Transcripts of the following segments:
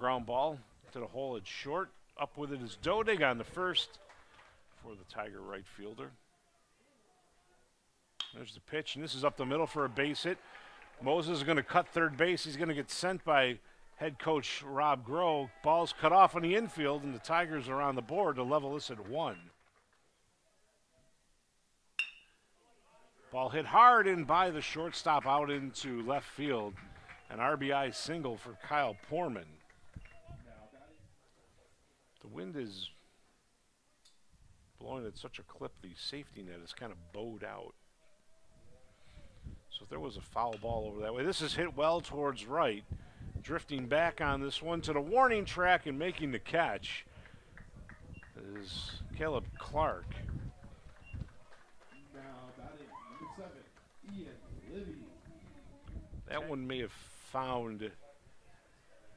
Ground ball to the hole. It's short. Up with it is Dodig on the first for the Tiger right fielder. There's the pitch, and this is up the middle for a base hit. Moses is going to cut third base. He's going to get sent by head coach Rob Groh. Ball's cut off on the infield, and the Tigers are on the board to level this at one. Ball hit hard in by the shortstop out into left field. An RBI single for Kyle Porman. The wind is blowing at such a clip, the safety net is kind of bowed out. So if there was a foul ball over that way, this is hit well towards right. Drifting back on this one to the warning track and making the catch is Caleb Clark. That one may have found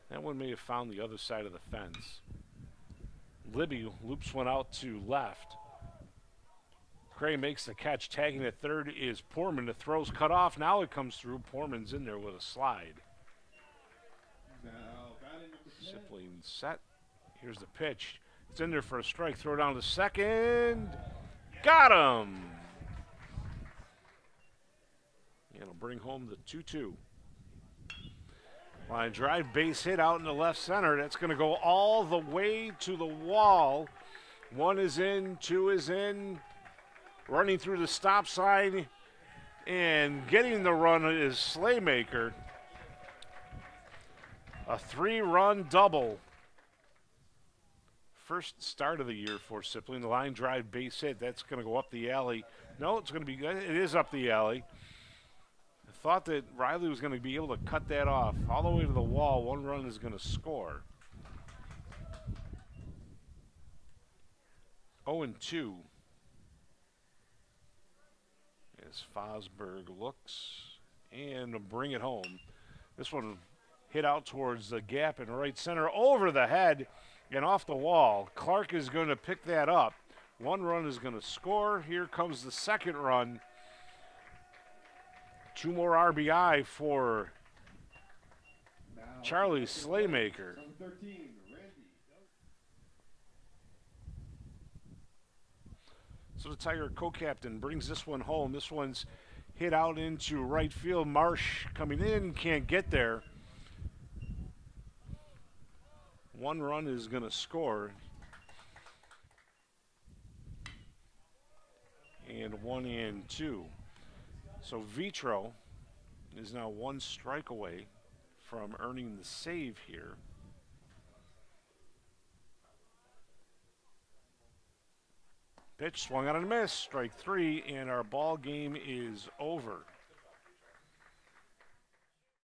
that one may have found the other side of the fence. Libby loops one out to left. Gray makes the catch, tagging at third is Porman. The throw's cut off. Now it comes through. Porman's in there with a slide. Sipling set. Here's the pitch. It's in there for a strike. Throw down to second. Got him. And it'll bring home the 2 2. Line drive, base hit out in the left center. That's going to go all the way to the wall. One is in, two is in. Running through the stop sign and getting the run is Slaymaker. A three run double. First start of the year for Sipling. The line drive base hit. That's going to go up the alley. No, it's going to be, good. it is up the alley. Thought that Riley was going to be able to cut that off all the way to the wall. One run is going to score. 0 and 2 as Fosberg looks and bring it home. This one hit out towards the gap in right center over the head and off the wall. Clark is going to pick that up. One run is going to score. Here comes the second run. Two more RBI for Charlie Slaymaker. So the Tiger co-captain brings this one home. This one's hit out into right field. Marsh coming in, can't get there. One run is going to score. And one and two. So Vitro is now one strike away from earning the save here. Pitch swung out and a miss, strike three, and our ball game is over.